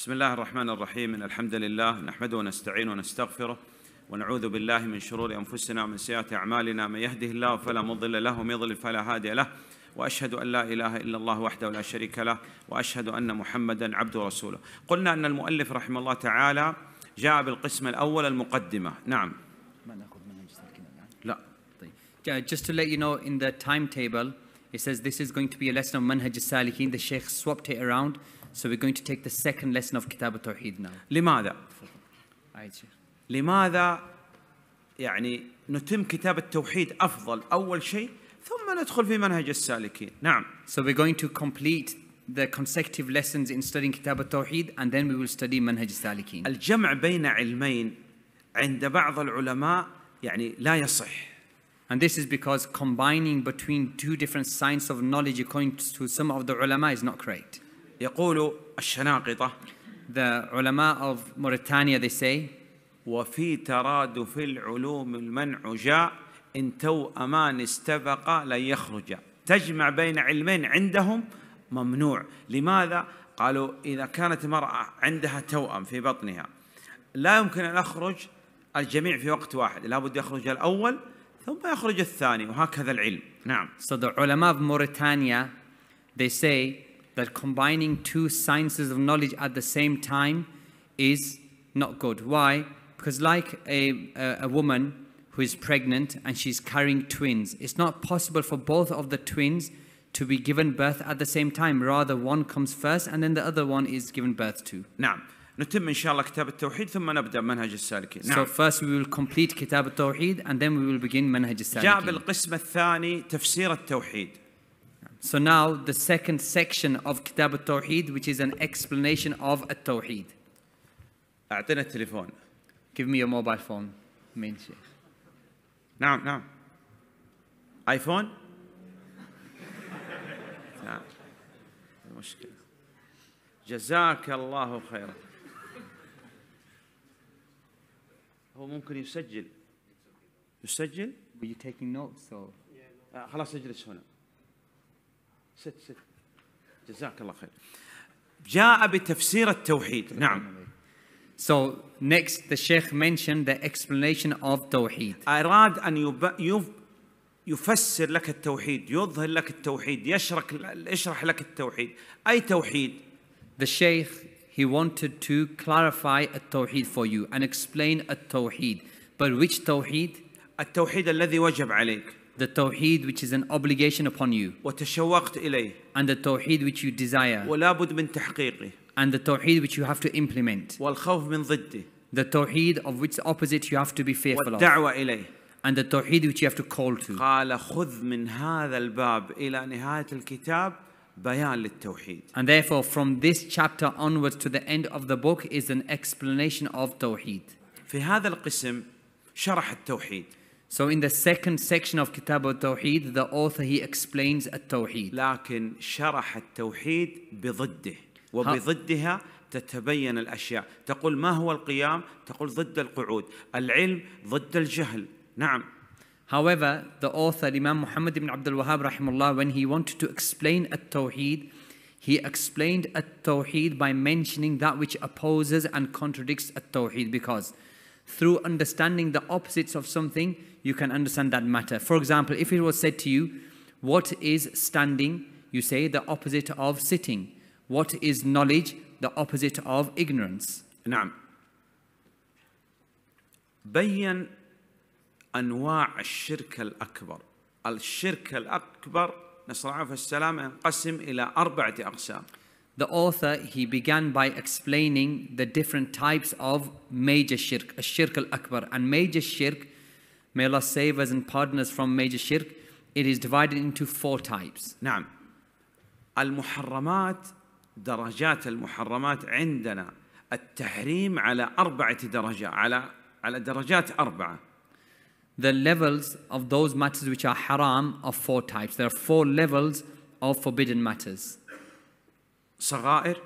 بسم الله الرحمن الرحيم إن الحمد لله نحمده ونستعينه ونستغفره ونعوذ بالله من شرور أنفسنا ومن سيئات أعمالنا من يهده الله فلا مضل له ومن يضلل فلا هادي له وأشهد أن لا إله إلا الله وحده لا شريك له وأشهد أن محمدا عبده ورسوله قلنا أن المؤلف رحمه الله تعالى جاء بالقسم الأول المقدمة نعم لا طيب Yeah, just to let you know in the timetable it says this is going to be a lesson of Manhaj al-Salikin the Sheikh swapped it around. so we're going to take the second lesson of Kitab al-Tawheed now لماذا؟ عايد شيخ لماذا يعني نتم كتاب التوحيد أفضل أول شيء ثم ندخل في منهج السالكين نعم So we're going to complete the consecutive lessons in studying Kitab al-Tawheed and then we will study Manhaj al-Salikin الجمع بين علمين عند بعض العلماء يعني لا يصح And this is because combining between two different science of knowledge according to some of the ulama is not correct. يقول الشناقطة The ulama of Mauritania they say وفي ترادف العلوم المنع جاء إن توأمان استبقا لن يخرجا تجمع بين علمين عندهم ممنوع. لماذا؟ قالوا إذا كانت المرأة عندها توأم في بطنها لا يمكن أن يخرج الجميع في وقت واحد لابد يخرج الأول ثم يخرج الثاني وهكذا العلم. نعم. So the ulama of Mauritania, they say that combining two sciences of knowledge at the same time is not good. Why? Because like a, a, a woman who is pregnant and she's carrying twins, it's not possible for both of the twins to be given birth at the same time. Rather, one comes first and then the other one is given birth to. نعم نتم إن شاء الله كتاب التوحيد ثم نبدأ منهج السالكين نعم So first we will complete Kitab al-Tawheed and then we will begin Manhaj جاء al-Salikin. بالقسم الثاني تفسير التوحيد So now the second section of Kitab al-Tawheed, which is an explanation of al-Tawheed. أعطنا التليفون Give me your mobile phone, main sheikh. نعم نعم ايفون نعم المشكلة جزاك الله خيرا هو ممكن يسجل يسجل Were you taking notes or? آه خلاص اجلس هنا ست ست. جزاك الله خير. جاء بتفسير التوحيد. نعم. So next the sheikh mentioned the explanation of Tawheed. أراد أن يب... يف... يفسر لك التوحيد يظهر لك التوحيد يشرك يشرح لك التوحيد. أي توحيد؟ The sheikh, he wanted to clarify التوحيد for you and explain التوحيد. But which Tawheed? التوحيد الذي وجب عليك. The Tawheed which is an obligation upon you. وتشوقت إليه And the Tawheed which you desire. ولا بد من تحقيقه And the Tawheed which you have to implement. والخوف من ضده The Tawheed of which opposite you have to be fearful of. والدعوة إليه And the Tawheed which you have to call to. قال خذ من هذا الباب إلى نهاية الكتاب بيان للتوحيد And therefore, from this chapter onwards to the end of the book is an explanation of Tawheed. في هذا القسم شرح التوحيد So, in the second section of Kitab al Tawheed, the author he explains at Tawheed. لكن شرح التوحيد بضده وبضدها تتبين الاشياء تقول ما هو القيام تقول ضد القعود العلم ضد الجهل نعم However, the author Imam Muhammad ibn Abdul Wahhab, rahimahullah, when he wanted to explain at Tawheed, he explained at Tawheed by mentioning that which opposes and contradicts at Tawheed because through understanding the opposites of something, you can understand that matter. For example, if it was said to you, What is standing? You say the opposite of sitting. What is knowledge? The opposite of ignorance. نعم بين انواع الشرك الاكبر الشرك الاكبر نسال الله العافيه والسلامه ينقسم الى اربعه اقسام The author he began by explaining the different types of major shirk, a shirk al-akbar. And major shirk, may Allah save us and pardon us from major shirk, it is divided into four types. نعم المحرمات درجات المحرمات عندنا التحريم على أربعة درجات على على درجات أربعة The levels of those matters which are haram are four types. There are four levels of forbidden matters. صغائر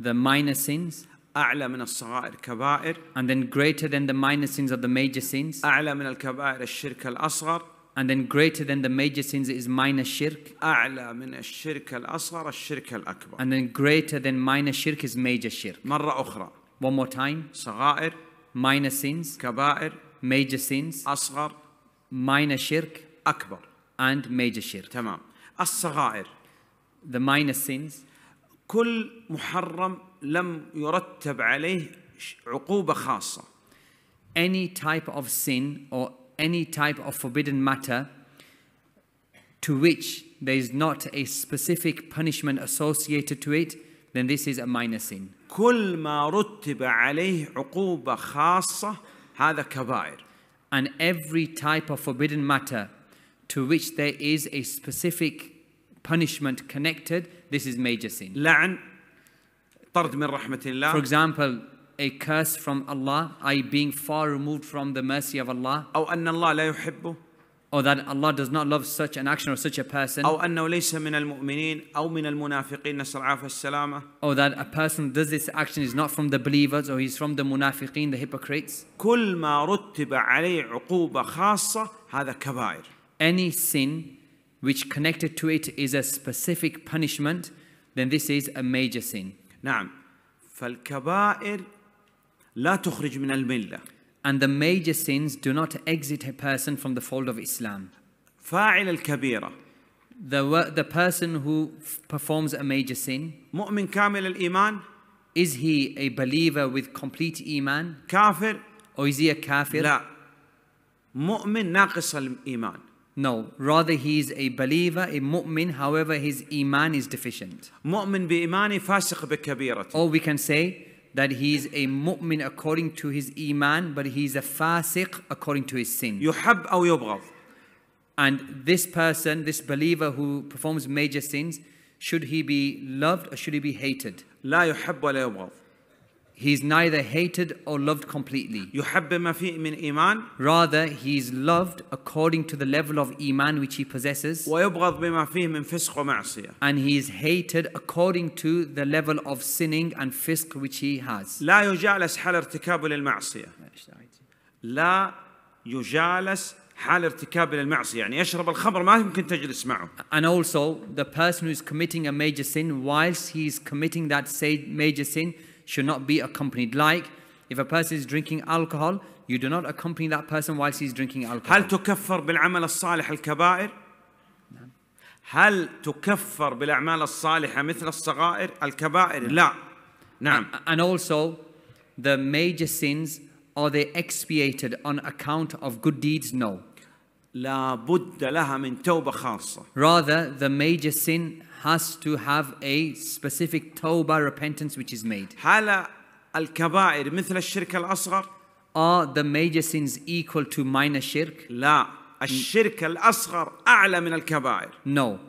The minor sins, أعلى من الصغائر كبائر and then greater than the minor sins of the major sins, أعلى من الكبائر الشرك الأصغر And then greater than the major sins is minor shirk. أعلى من الشرك الأصغر الشرك الأكبر And then greater than minor shirk is major shirk. مرة أخرى One more time. صغائر Minor sins, كبائر major sins, أصغر minor shirk, أكبر and major shirk. تمام الصغائر The minor sins, كل محرم لم يرتب عليه ش- عقوبة خاصة any type of sin or any type of forbidden matter to which there is not a specific punishment associated to it, then this is a minor sin. كل ما رتب عليه عقوبة خاصة هذا كبائر And every type of forbidden matter to which there is a specific punishment connected, this is major sin. لعن طرد من رحمة For الله example, a curse from Allah, i.e., being far removed from the mercy of Allah, أو أن الله لا يحبه or that Allah does not love such an action or such a person, أو أنه ليس من المؤمنين أو من المنافقين نسأل العافية والسلامة or that a person does this action is not from the believers or he's from the munafiqeen, the hypocrites. كل ما رتب عليه عقوبة خاصة هذا كبائر Any sin which connected to it is a specific punishment, then this is a major sin. نعم فالكبائر لا تخرج من الملة And the major sins do not exit a person from the fold of Islam. فاعل الكبيرة The, wo- the person who f- performs a major sin, مؤمن كامل الإيمان is he a believer with complete iman كافر or is he a kafir? لا مؤمن ناقص الإيمان No, rather he is a believer, a mu'min, however his iman is deficient. مؤمن بإيمانه فاسق بكبيرته Or we can say that he is a mu'min according to his iman, but he is a fasiq according to his sin. يحب أو يبغض And this person, this believer who performs major sins, should he be loved or should he be hated? لا يحب ولا يبغض He's neither hated or loved completely. Rather, he's loved according to the level of iman which he possesses. And he is hated according to the level of sinning and fisq which he has. لا يجالس حال ارتكاب للمعصية. لا يجالس حال ارتكاب للمعصية يعني يشرب الخمر ما يمكن تجلس معه and also the person who is committing a major sin whilst he is committing that major sin should not be accompanied. Like, if a person is drinking alcohol, you do not accompany that person whilst he's drinking alcohol. هل تكفر بالعمل الصالح الكبائر؟ هل تكفر بالأعمال الصالحة مثل الصغائر الكبائر؟ لا نعم And also, the major sins, are they expiated on account of good deeds? No. لا بد لها من توبة خاصة Rather, the major sin has to have a specific tawbah repentance which is made. هل الكبائر مثل الشرك الأصغر؟ Are the major sins equal to minor shirk? لا الشرك الأصغر أعلى من الكبائر No.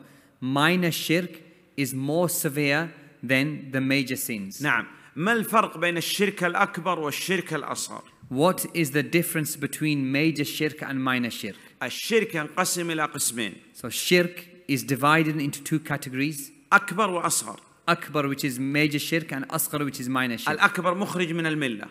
Minor shirk is more severe than the major sins. نعم ما الفرق بين الشرك الأكبر والشرك الأصغر؟ What is the difference between major shirk and minor shirk? الشرك ينقسم إلى قسمين So shirk is divided into two categories. أكبر وأصغر Akbar which is major shirk and asghar which is minor shirk. الأكبر مخرج من الملة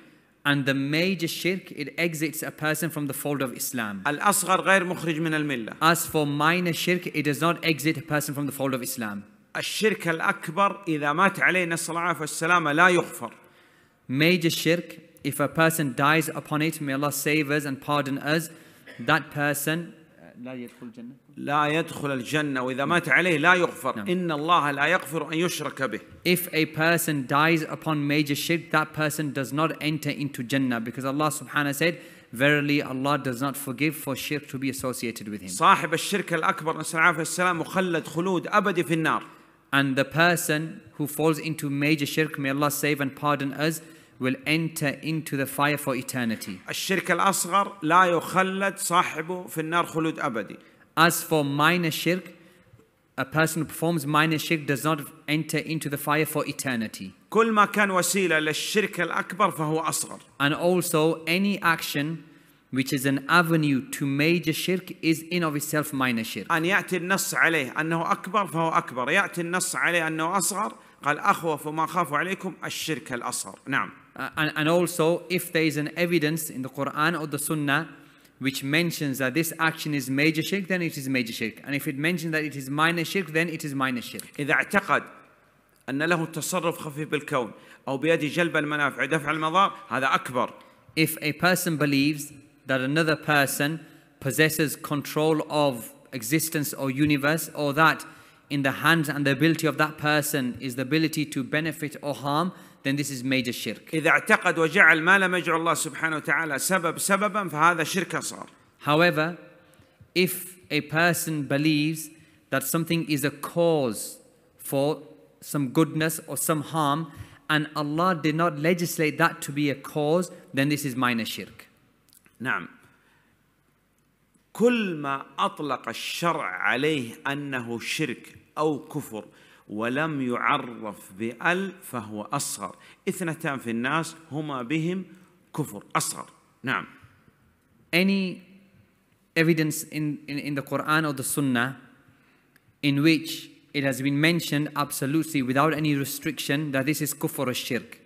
And the major shirk it exits a person from the fold of Islam. الأصغر غير مخرج من الملة As for minor shirk it does not exit a person from the fold of Islam. الشرك الأكبر إذا مات عليه نسأل الله العافية والسلامة لا يغفر Major shirk if a person dies upon it may Allah save us and pardon us that person لا يدخل الجنة. لا يدخل الجنة وإذا مات عليه لا يغفر نعم. إن الله لا يغفر أن يشرك به If a person dies upon major shirk, that person does not enter into Jannah because Allah subhanahu wa ta'ala said, Verily Allah does not forgive for shirk to be associated with him. صاحب الشرك الأكبر نسأل الله العافية والسلام مخلد خلود أبدي في النار And the person who falls into major shirk, may Allah save and pardon us, will enter into the fire for eternity. الشرك الأصغر لا يخلد صاحبه في النار خلود أبدي As for minor shirk, a person who performs minor shirk does not enter into the fire for eternity. كل ما كان وسيلة للشرك الأكبر فهو أصغر And also, any action which is an avenue to major shirk is in of itself minor shirk. أن يأتي النص عليه أنه أكبر فهو أكبر يأتي النص عليه أنه أصغر قال أخوف ما خاف عليكم الشرك الأصغر نعم Uh, and, and also, if there is an evidence in the Quran or the Sunnah which mentions that this action is major shirk, then it is major shirk. And if it mentions that it is minor shirk, then it is minor shirk. إذا اعتقد أن له تصرف خفي بالكون أو بيده جلب المنافع دفع المضار هذا أكبر If a person believes that another person possesses control of existence or universe, or that in the hands and the ability of that person is the ability to benefit or harm, then this is major shirk. إذا اعتقد وجعل ما لم يجعل الله سبحانه وتعالى سبب سببا فهذا شرك أصغر However, if a person believes that something is a cause for some goodness or some harm, and Allah did not legislate that to be a cause, then this is minor shirk. نعم كل ما أطلق الشرع عليه أنه شرك أو كفر ولم يعرف بأل فهو أصغر اثنتان في الناس هما بهم كفر أصغر نعم Any evidence in, in, in the Quran or the Sunnah in which it has been mentioned absolutely without any restriction that this is kufr or shirk,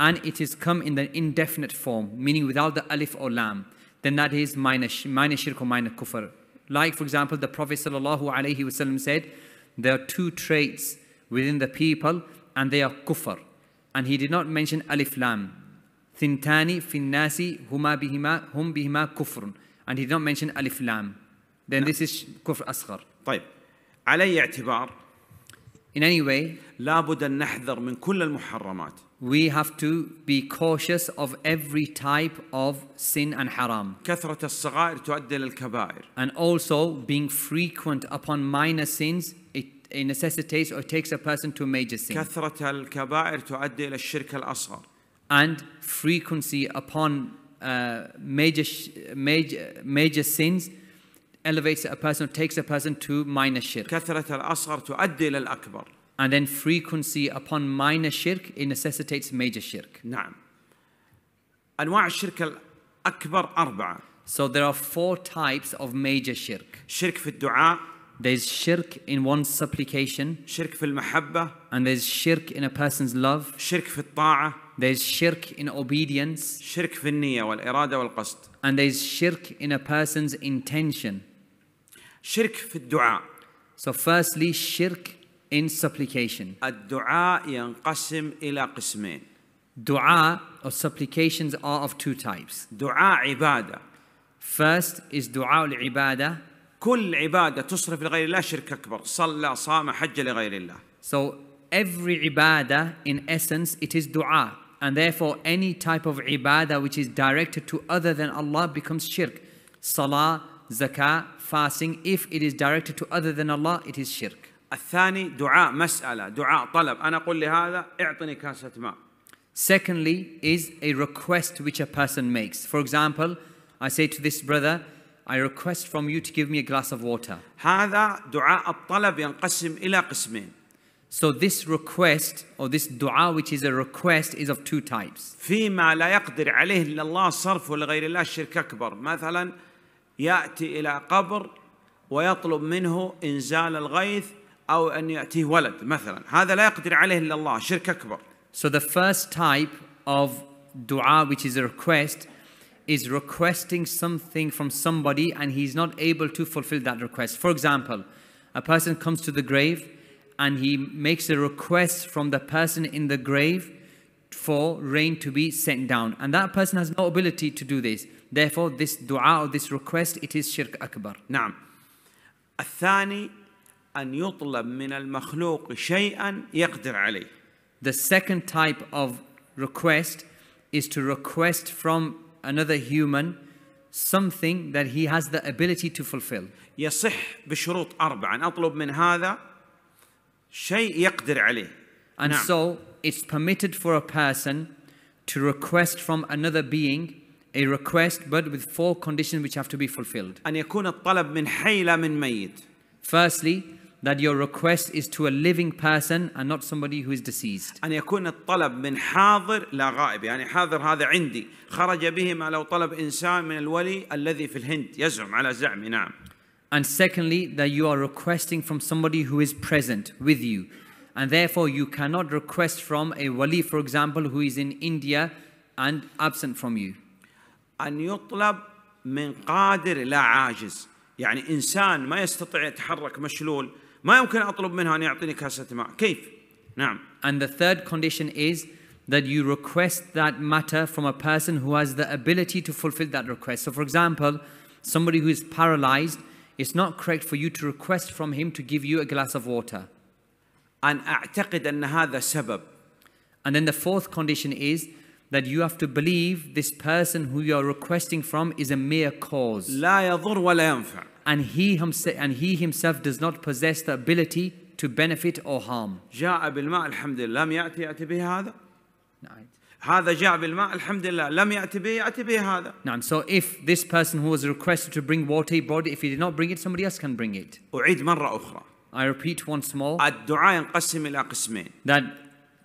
and it is come in the indefinite form, meaning without the alif or lam, then that is minor, sh- minor shirk or minor kufr. Like, for example, the Prophet ﷺ said, there are two traits within the people, and they are kufr. And he did not mention alif lam. Thintani finnasi huma bihima hum bihima kufrun. And he did not mention alif lam. Then this is kufr asghar. طيب على أي اعتبار In any way, لابد أن نحذر من كل المحرمات we have to be cautious of every type of sin and haram. كثرة الصغائر تؤدي للكبائر And also being frequent upon minor sins, it, it necessitates or takes a person to major sin. كثرة الكبائر تؤدي إلى الشرك الأصغر And frequency upon uh, major, sh- major, major sins elevates a person, takes a person to minor shirk. كثرة الأصغر تؤدي إلى الأكبر And then frequency upon minor shirk, it necessitates major shirk. نعم أنواع الشرك الأكبر أربعة So there are four types of major shirk. شرك في الدعاء There's shirk in one's supplication, شرك في المحبة and there's shirk in a person's love. شرك في الطاعة There's shirk in obedience, شرك في النية والإرادة والقصد and there's shirk in a person's intention. شرك في الدعاء So, firstly, shirk in supplication. الدعاء ينقسم إلى قسمين Dua or supplications are of two types. دعاء عبادة First is dua al ibadah. كل عبادة تصرف لغير الله شرك أكبر صلى صام حج لغير الله So, every ibadah, in essence, it is dua. And therefore, any type of ibadah which is directed to other than Allah becomes shirk. Salah, zakah, fasting, if it is directed to other than Allah, it is shirk. الثاني دعاء مسألة دعاء طلب أنا أقول لهذا اعطني كاسة ماء Secondly, is a request which a person makes. For example, I say to this brother, I request from you to give me a glass of water. هذا دعاء الطلب ينقسم إلى قسمين So, this request or this dua, which is a request, is of two types. فيما لا يقدر عليه إلا الله صرفه لغير الله شرك أكبر مثلا يأتي إلى قبر ويطلب منه إنزال الغيث أو أن يأتيه ولد مثلا هذا لا يقدر عليه إلا الله شرك أكبر So, the first type of dua, which is a request, is requesting something from somebody and he's not able to fulfill that request. For example, a person comes to the grave and he makes a request from the person in the grave for rain to be sent down. And that person has no ability to do this. Therefore, this dua or this request, it is shirk akbar. نعم الثاني أن يطلب من المخلوق شيئا يقدر عليه The second type of request is to request from another human something that he has the ability to fulfill. يصح بشروط أربعة أن أطلب من هذا شيء يقدر عليه And نعم. so it's permitted for a person to request from another being a request, but with four conditions which have to be fulfilled. أن يكون الطلب من حي لا من ميت Firstly, that your request is to a living person and not somebody who is deceased. أن يكون الطلب من حاضر لا غائب يعني حاضر هذا عندي خرج به ما لو طلب إنسان من الولي الذي في الهند يزعم على زعمي نعم And secondly, that you are requesting from somebody who is present with you. And therefore, you cannot request from a wali, for example, who is in India and absent from you. أن يطلب من قادر لا عاجز يعني إنسان ما يستطيع يتحرك مشلول ما يمكن أطلب منه أن يعطيني كاسة ماء كيف؟ نعم And the third condition is that you request that matter from a person who has the ability to fulfill that request. So, for example, somebody who is paralyzed, it's not correct for you to request from him to give you a glass of water. أن أعتقد أن هذا سبب And then the fourth condition is that you have to believe this person who you are requesting from is a mere cause. لا يضر ولا ينفع And he, himself, and he himself does not possess the ability to benefit or harm. جاء بالماء الحمد لله لم يأتي يأتي به هذا هذا جاء بالماء الحمد لله لم يأتي به يأتي به هذا Now, so if this person who was requested to bring water, he brought it. If he did not bring it, somebody else can bring it. أعيد مرة أخرى I repeat once more الدعاء ينقسم إلى قسمين that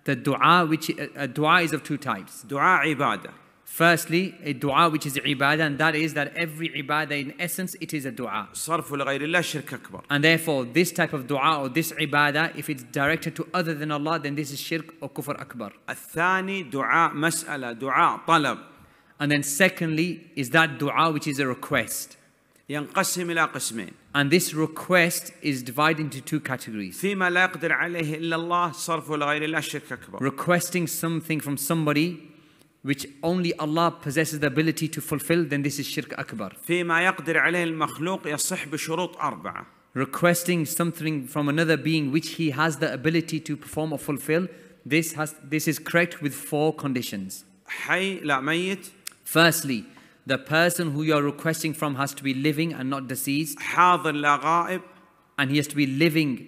the dua, which a dua is of two types. دعاء عبادة Firstly, a dua which is ibadah, and that is that every ibadah, in essence, it is a dua. صرف لغير الله شرك أكبر And therefore, this type of dua or this ibadah, if it's directed to other than Allah, then this is shirk or kufr akbar. الثاني دعاء مسألة دعاء طلب And then secondly, is that dua which is a request. ينقسم إلى قسمين And this request is divided into two categories. فيما لا يقدر عليه إلا الله صرف لغير الله شرك أكبر Requesting something from somebody which only Allah possesses the ability to fulfill, then this is shirk akbar. فيما يقدر عليه المخلوق يصح بشروط أربعة Requesting something from another being which he has the ability to perform or fulfill, this, has, this is correct with four conditions. حي لا ميت Firstly, the person who you are requesting from has to be living and not deceased, حاضر لا غائب and he has to be living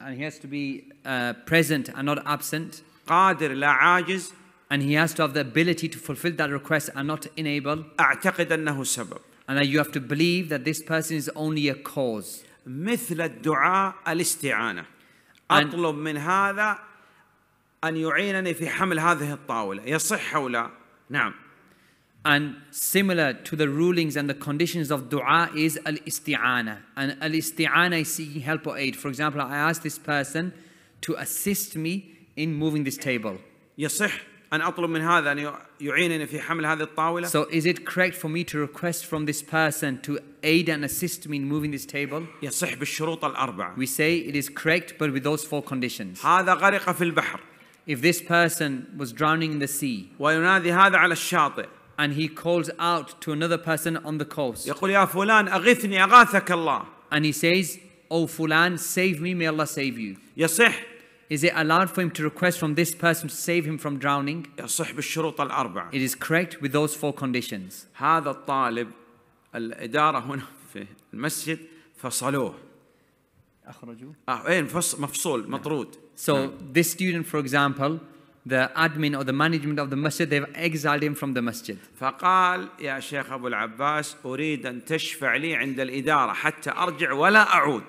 and he has to be uh, present and not absent, قادر لا عاجز and he has to have the ability to fulfill that request and not enable, أعتقد أنه سبب and that you have to believe that this person is only a cause. مثل الدعاء الاستعانة أن- أطلب من هذا أن يعينني في حمل هذه الطاولة يصح أو لا نعم And similar to the rulings and the conditions of dua is al isti'ana. And al isti'ana is seeking help or aid. For example, I ask this person to assist me in moving this table. يصح أن أطلب من هذا أن يعينني في حمل هذه الطاولة So, is it correct for me to request from this person to aid and assist me in moving this table? يصح بالشروط الأربعة We say it is correct, but with those four conditions. هذا غرق في البحر If this person was drowning in the sea وينادي هذا على الشاطئ and he calls out to another person on the coast يقول يا فلان أغثني أغاثك الله and he says, Oh, Fulan, save me, may Allah save you. يصح Is it allowed for him to request from this person to save him from drowning? يصح بالشروط الأربعة It is correct with those four conditions. هذا الطالب الإدارة هنا في المسجد فصلوه آه إيه مفص- مفصول مطرود So, this student, for example, the admin or the management of the masjid, they've exiled him from the masjid. فقال يا شيخ أبو العباس أريد أن تشفع لي عند الإدارة حتى أرجع ولا أعود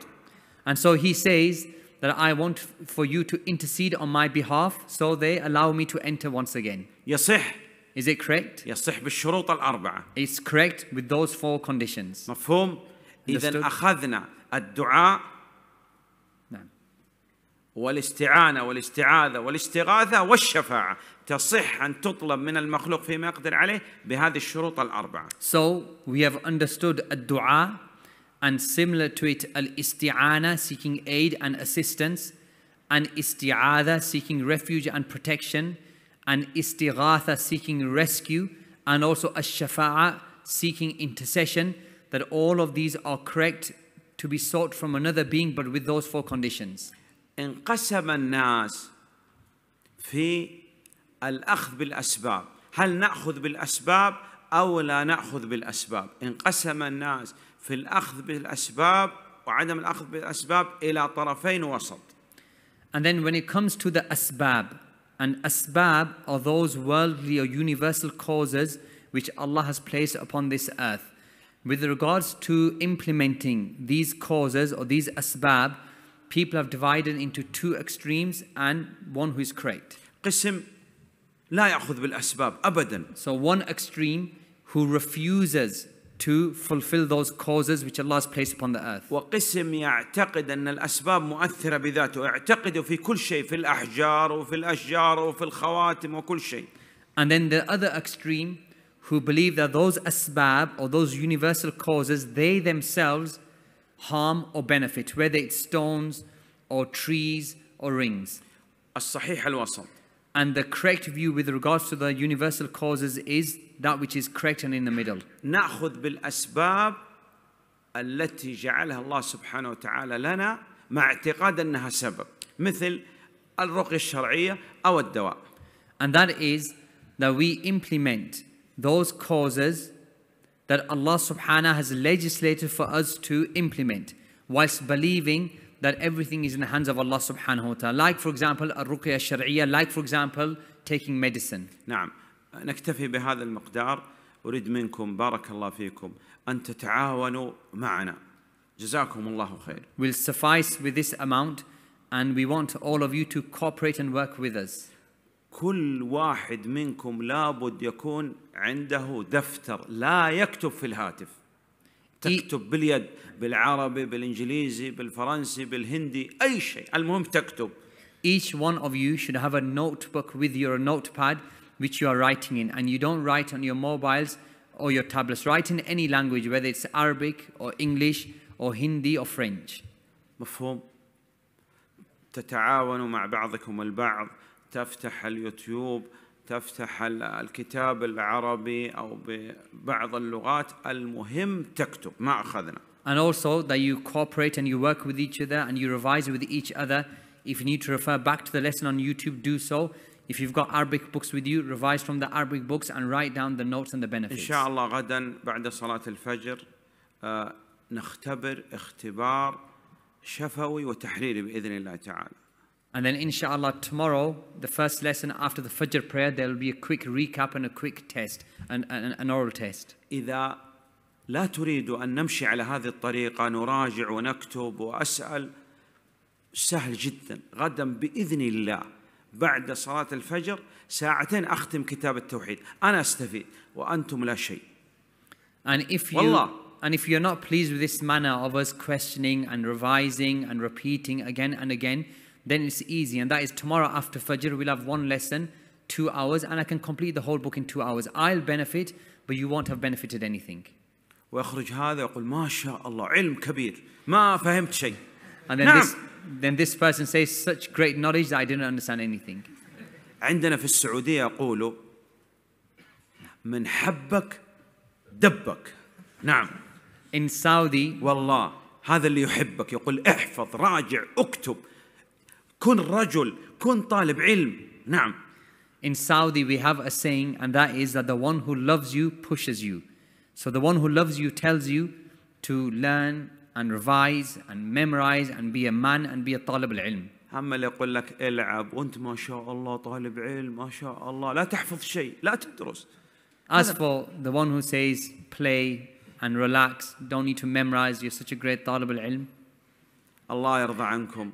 And so he says that I want for you to intercede on my behalf so they allow me to enter once again. يصح Is it correct? يصح بالشروط الأربعة It's correct with those four conditions. مفهوم إذا Understood. أخذنا الدعاء نعم. والاستعانة والاستعاذة والاستغاثة والشفاعة تصح أن تطلب من المخلوق فيما يقدر عليه بهذه الشروط الأربعة So we have understood dua and similar to it isti'ana seeking aid and assistance and isti'adha seeking refuge and protection and istighatha seeking rescue and also ash-shafa'a seeking intercession that all of these are correct to be sought from another being but with those four conditions. انقسم الناس في الأخذ بالأسباب هل نأخذ بالأسباب أو لا نأخذ بالأسباب انقسم الناس في الأخذ بالأسباب وعدم الأخذ بالأسباب إلى طرفين وسط And then when it comes to the asbab, and asbab are those worldly or universal causes which Allah has placed upon this earth. With regards to implementing these causes or these asbab, people have divided into two extremes and one who is correct. قسم لا يأخذ بالأسباب أبدا So one extreme who refuses to fulfill those causes which Allah has placed upon the earth. وقسم يعتقد أن الأسباب مؤثرة بذاته يعتقد في كل شيء في الأحجار وفي الأشجار وفي الخواتم وكل شيء And then the other extreme who believe that those asbab or those universal causes, they themselves harm or benefit, whether it's stones or trees or rings. الصحيح الوسط And the correct view with regards to the universal causes is that which is correct and in the middle. ناخذ بالاسباب التي جعلها الله سبحانه وتعالى لنا مع اعتقاد انها سبب مثل الرقيه الشرعيه او الدواء And that is that we implement those causes that Allah subhanahu has legislated for us to implement whilst believing that everything is in the hands of Allah subhanahu wa ta'ala. Like for example, al-ruqya sharia like for example, taking medicine. نعم نكتفي بهذا المقدار اريد منكم بارك الله فيكم ان تتعاونوا معنا جزاكم الله خير We'll suffice with this amount and we want all of you to cooperate and work with us. كل واحد منكم لابد يكون عنده دفتر لا يكتب في الهاتف تكتب باليد بالعربي بالانجليزي بالفرنسي بالهندي اي شيء المهم تكتب Each one of you should have a notebook with your notepad which you are writing in, and you don't write on your mobiles or your tablets. Write in any language, whether it's Arabic or English or Hindi or French. مفهوم تتعاونوا مع بعضكم البعض تفتح اليوتيوب تفتح ال- الكتاب العربي أو ببعض اللغات المهم تكتب ما اخذنا And also that you cooperate and you work with each other and you revise with each other. If you need to refer back to the lesson on YouTube, do so. If you've got Arabic books with you, revise from the Arabic books and write down the notes and the ان benefits. شاء الله غدا بعد صلاه الفجر آه، نختبر اختبار شفوي وتحريري باذن الله تعالى And then, inshallah, tomorrow, the first lesson after the Fajr prayer, there will be a quick recap and a quick test, an, an, an oral test. اذا لا تريد ان نمشي على هذه الطريقه نراجع ونكتب واسال سهل جدا غدا باذن الله بعد صلاه الفجر ساعتين اختم كتاب التوحيد انا استفيد وانتم لا شيء And if you Wallah. and if you're not pleased with this manner of us questioning and revising and repeating again and again, then it's easy. And that is tomorrow after Fajr, we'll have one lesson, two hours, and I can complete the whole book in two hours. I'll benefit, but you won't have benefited anything. ويخرج هذا يقول ما شاء الله علم كبير ما فهمت شيء And then نعم this then this person says such great knowledge that I didn't understand anything. عندنا في السعوديه يقولوا من حبك دبك نعم In Saudi, والله هذا اللي يحبك يقول احفظ راجع اكتب كن رجل كن طالب علم نعم In Saudi, we have a saying, and that is that the one who loves you pushes you. So the one who loves you tells you to learn and revise and memorize and be a man and be a talib al-ilm. اما اللي يقول لك العب وانت ما شاء الله طالب علم ما شاء الله لا تحفظ شيء لا تدرس As for the one who says play and relax, don't need to memorize, you're such a great talib al-ilm. الله يرضى عنكم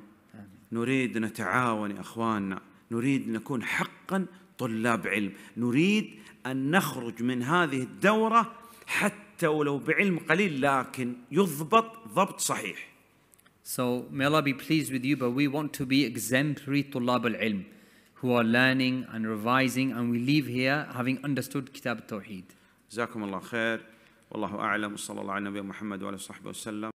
نريد نتعاون يا إخواننا نريد نكون حقا طلاب علم نريد أن نخرج من هذه الدورة حتى ولو بعلم قليل لكن يضبط ضبط صحيح. So may Allah be pleased with you, but we want to be exemplary tulab al-ilm who are learning and revising and we leave here having understood Kitab al-Tawheed. جزاكم الله خير. والله أعلم. وصلى الله على نبينا محمد وعلى وسلم.